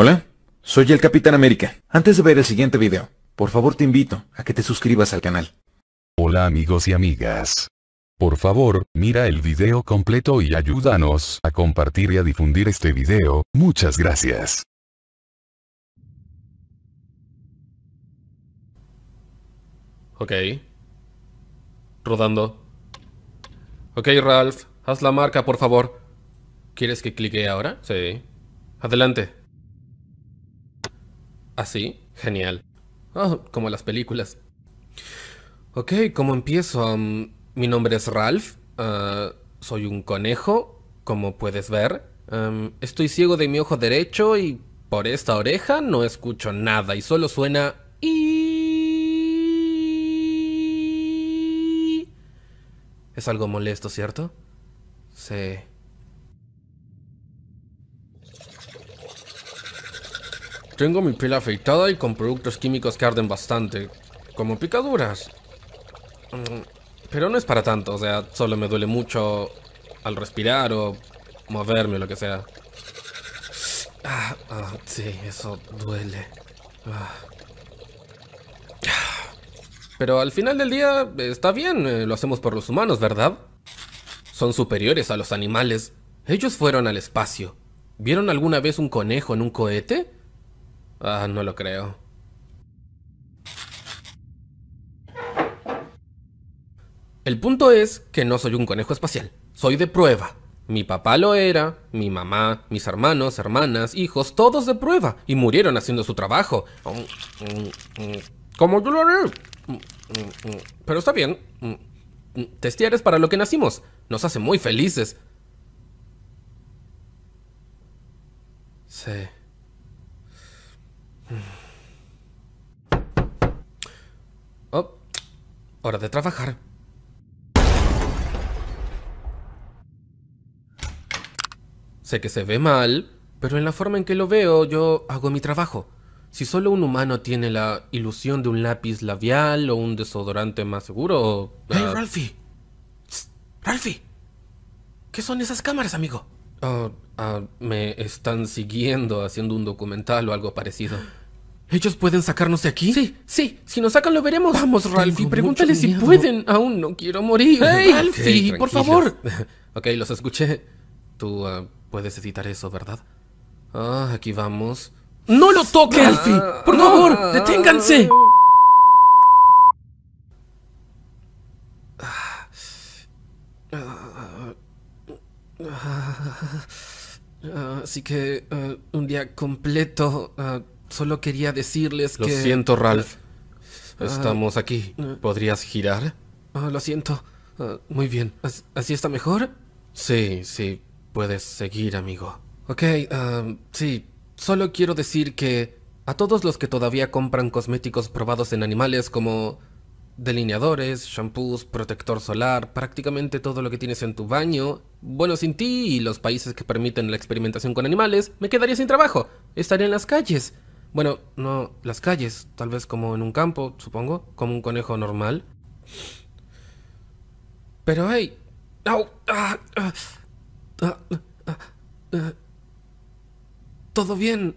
Hola, soy el Capitán América. Antes de ver el siguiente video, por favor te invito a que te suscribas al canal. Hola amigos y amigas. Por favor, mira el video completo y ayúdanos a compartir y a difundir este video, muchas gracias. Ok. Rodando. Ok, Ralph, haz la marca, por favor. ¿Quieres que clique ahora? Sí. Adelante. ¿Así? Genial. Oh, como las películas. Ok, ¿cómo empiezo? Um, mi nombre es Ralph. Uh, soy un conejo, como puedes ver. Um, estoy ciego de mi ojo derecho y por esta oreja no escucho nada y solo suena... Es algo molesto, ¿cierto? Sí. Tengo mi piel afeitada y con productos químicos que arden bastante, como picaduras. Mm, pero no es para tanto, o sea, solo me duele mucho al respirar o moverme o lo que sea. Ah, ah sí, eso duele. Ah. Pero al final del día está bien, eh, lo hacemos por los humanos, ¿verdad? Son superiores a los animales. Ellos fueron al espacio. ¿Vieron alguna vez un conejo en un cohete? Ah, no lo creo. El punto es que no soy un conejo espacial. Soy de prueba. Mi papá lo era, mi mamá, mis hermanos, hermanas, hijos, todos de prueba. Y murieron haciendo su trabajo. Como yo lo haré. Pero está bien. Testear es para lo que nacimos. Nos hace muy felices. Sí. Oh, hora de trabajar. Sé que se ve mal, pero en la forma en que lo veo yo hago mi trabajo. Si solo un humano tiene la ilusión de un lápiz labial o un desodorante más seguro... ¡Hey, uh... Ralphie! ¡Ralphie! ¿Qué son esas cámaras, amigo? Uh, uh, me están siguiendo haciendo un documental o algo parecido. ¿Ellos pueden sacarnos de aquí? Sí, sí. Si nos sacan lo veremos. Vamos, Ralphie, pregúntale si pueden. Aún no quiero morir. ¡Hey, Ralphie, por favor! ok, los escuché. Tú puedes editar eso, ¿verdad? Ah, aquí vamos. ¡No lo toque, Ralphie! ¡Por favor, deténganse! Así que un día completo Solo quería decirles que... Lo siento, Ralph. Ah, Estamos aquí. Ah. ¿Podrías girar? Ah, lo siento. muy bien. ¿Así está mejor? Sí, sí. Puedes seguir, amigo. Ok, sí. Solo quiero decir que a todos los que todavía compran cosméticos probados en animales como delineadores, shampoos, protector solar, prácticamente todo lo que tienes en tu baño. Bueno, sin ti y los países que permiten la experimentación con animales, me quedaría sin trabajo. Estaría en las calles. Bueno, no las calles, tal vez como en un campo, supongo, como un conejo normal. Pero hey, ah, ah, ah, todo bien.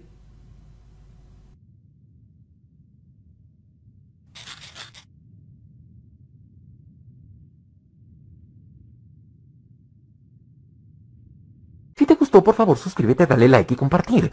Por favor suscríbete, dale like y compartir.